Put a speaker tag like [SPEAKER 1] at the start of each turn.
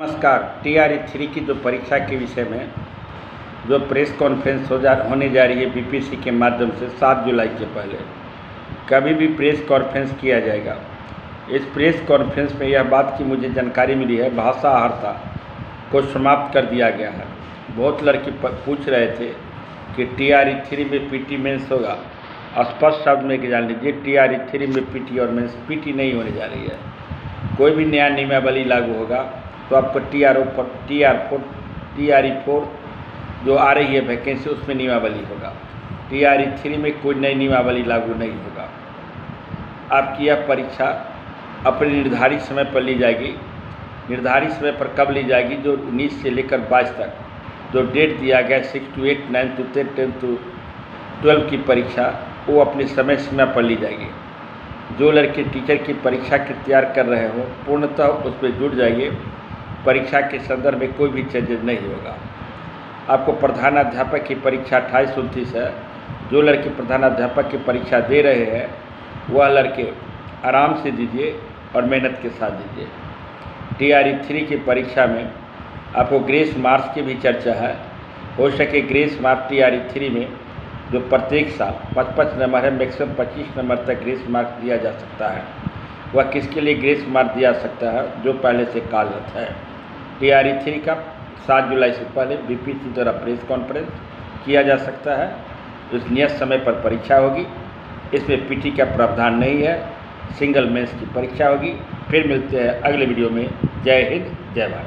[SPEAKER 1] नमस्कार T R three की जो परीक्षा के विषय में जो प्रेस कॉन्फ्रेंस हो जा होने जा रही है बीपीसी के माध्यम से सात जुलाई के पहले, कभी भी प्रेस कॉन्फ्रेंस किया जाएगा। इस प्रेस कॉन्फ्रेंस में यह बात की मुझे जानकारी मिली है, भाषा आहारता को समाप्त कर दिया गया है। बहुत लड़के पूछ रहे थे कि टी आर थ्री में पी टी मेन्स होगा। स्पष्ट शब्द में जान लीजिए टी आर थ्री में पी टी और मेन्स पी टी नहीं होने जा रही है। कोई भी नया नियमावली लागू होगा। तो आपको टी आर ओ पर T R four T R E four जो आ रही है वैकेंसी उसमें नियमावली होगा। टी आर ई थ्री में कोई नई नियमावली लागू नहीं होगा। आपकी यह परीक्षा अपने निर्धारित समय पर ली जाएगी। निर्धारित समय पर कब ली जाएगी? जो उन्नीस से लेकर बाईस तक। जो डेट दिया गया six two eight nine two ten ten two twelve की परीक्षा, वो अपने समय सीमा पर ली जाएगी। जो लड़के टीचर की परीक्षा की तैयार कर रहे हो, पूर्णतः उस पर जुड़ जाइए। परीक्षा के संदर्भ में कोई भी चेंजेज नहीं होगा। आपको प्रधानाध्यापक की परीक्षा अट्ठाईस उनतीस है। जो लड़के प्रधानाध्यापक की परीक्षा दे रहे हैं, वह लड़के आराम से दीजिए और मेहनत के साथ दीजिए। टी आर ई थ्री की परीक्षा में आपको ग्रेस मार्क्स की भी चर्चा है। हो सके grace marks T R E three में, जो प्रत्येक साल पच पच नंबर है, मैक्सिमम पच्चीस नंबर तक ग्रेस मार्क्स दिया जा सकता है। वह किसके लिए ग्रेस मार्क दिया सकता है, जो पहले से कार्यरत है? टी आर थ्री का सात जुलाई से पहले बी पी सी द्वारा प्रेस कॉन्फ्रेंस किया जा सकता है। उस नियत समय पर परीक्षा होगी। इसमें पीटी का प्रावधान नहीं है। सिंगल मेंस की परीक्षा होगी। फिर मिलते हैं अगले वीडियो में। जय हिंद, जय भारत।